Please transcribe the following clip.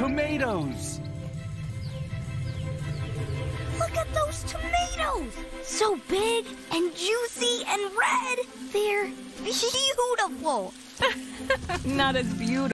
tomatoes. Look at those tomatoes! So big and juicy and red. They're beautiful. Not as beautiful.